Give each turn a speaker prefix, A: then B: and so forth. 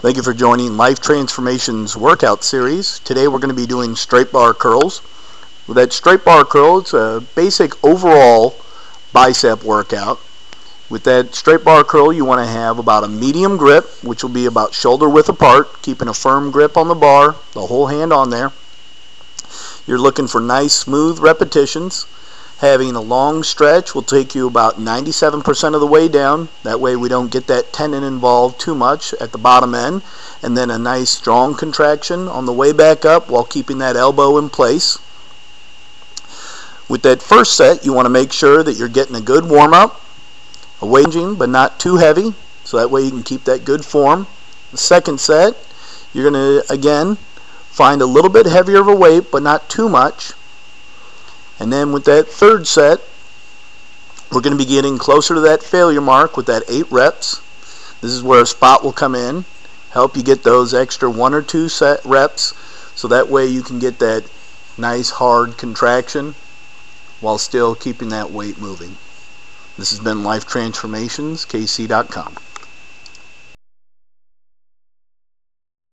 A: Thank you for joining Life Transformations workout series. Today we're going to be doing straight bar curls. With that straight bar curl, it's a uh, basic overall bicep workout. With that straight bar curl, you want to have about a medium grip, which will be about shoulder width apart, keeping a firm grip on the bar, the whole hand on there. You're looking for nice, smooth repetitions. Having a long stretch will take you about 97% of the way down. That way we don't get that tendon involved too much at the bottom end. And then a nice strong contraction on the way back up while keeping that elbow in place. With that first set, you want to make sure that you're getting a good warm-up, a waging but not too heavy, so that way you can keep that good form. The second set, you're going to, again, find a little bit heavier of a weight, but not too much. And then with that third set, we're going to be getting closer to that failure mark with that eight reps. This is where a spot will come in, help you get those extra one or two set reps, so that way you can get that nice hard contraction while still keeping that weight moving. This has been Life Transformations, KC.com.